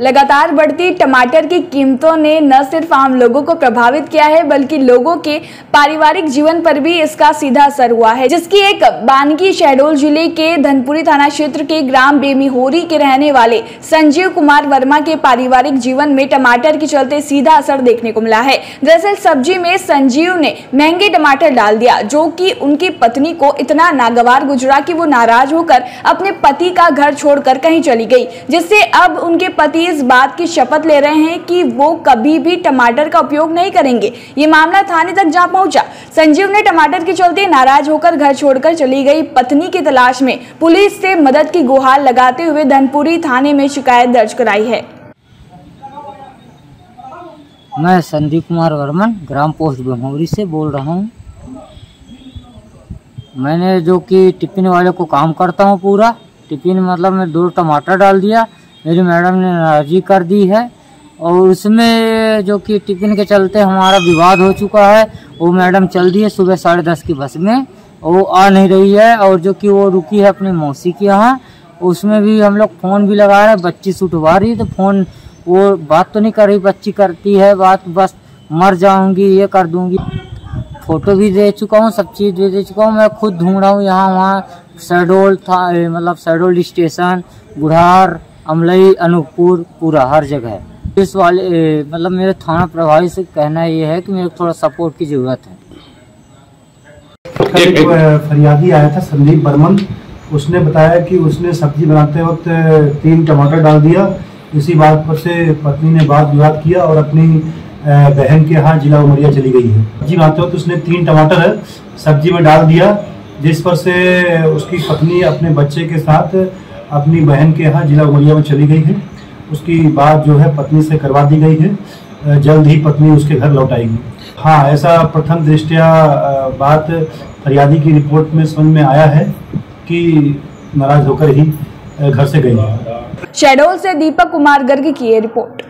लगातार बढ़ती टमाटर की कीमतों ने न सिर्फ़ आम लोगों को प्रभावित किया है, बल्कि लोगों के पारिवारिक जीवन पर भी इसका सीधा असर हुआ है, जिसकी एक बानगी शहडोल ज़िले के धनपुरी थाना क्षेत्र के ग्राम बेमीहोरी के रहने वाले संजीव कुमार वर्मा के पारिवारिक जीवन में टमाटर के चलते सीधा असर देखने को मिला है। दरअसल सब्ज़ी में संजीव ने महँगे टमाटर डाल दिया, जो कि उनकी पत्नी को इतना नागवार गुजरा कि वो नाराज़ होकर अपने पति का घर छोड़कर कहीं चली गई, जिससे अब उनके पति इस बात की शपथ ले रहे हैं कि वो कभी भी टमाटर का उपयोग नहीं करेंगे। ये मामला थाने तक जा पहुँचा। संजीव ने टमाटर के चलते नाराज़ होकर घर छोड़कर चली गई पत्नी की तलाश में। पुलिस से मदद की गुहार लगाते हुए धनपुरी थाने में शिकायत दर्ज कराई है। मैं संदीप कुमार वर्मन, ग्राम पोस्ट बमौरी से बोल रहा हूँ। मैंने जो कि टिफ़िन वाले को काम करता हूँ पूरा। टिफ़िन मतलब मैं दो टमाटर डाल दिया। मेरी मैडम ने नाराजी कर दी है, और उसमें जो कि टिफ़िन के चलते हमारा विवाद हो चुका है, वो मैडम चल दी है सुबह साढ़े दस की बस में वो आ नहीं रही है, और जो कि वो रुकी है अपनी मौसी के यहाँ, उसमें भी हम लोग फ़ोन भी लगा रहे हैं, बच्ची से उठवा रही है तो फ़ोन, वो बात तो नहीं कर रही, बच्ची करती है बात, बस मर जाऊँगी, ये कर दूँगी। फ़ोटो भी दे चुका हूँ, सब चीज़ दे दे चुका हूँ, मैं खुद ढूंढ रहा हूँ, यहाँ वहाँ शहडोल था मतलब शहडोल स्टेशन बुढ़ार अमलई अनूपपुर पूरा हर जगह इस वाले मतलब मेरे थाना प्रभारी से कहना ये है कि मेरे को थोड़ा सपोर्ट की ज़रूरत है। एक फरियादी आया था संदीप बर्मन। उसने बताया कि उसने सब्ज़ी बनाते वक्त तीन टमाटर डाल दिया। इसी बात पर से पत्नी ने बात विवाद किया और अपनी बहन के यहाँ जिला उमरिया चली गई है। सब्ज़ी बनाते वक्त उसने तीन टमाटर सब्ज़ी में डाल दिया जिस पर से उसकी पत्नी अपने बच्चे के साथ अपनी बहन के यहाँ जिला उमरिया में चली गई है। उसकी बात जो है पत्नी से करवा दी गई है। जल्द ही पत्नी उसके घर लौट आएगी। हाँ ऐसा प्रथम दृष्टया बात फरियादी की रिपोर्ट में समझ में आया है कि नाराज़ होकर ही घर से गई। शेडोल से दीपक कुमार गर्ग की रिपोर्ट।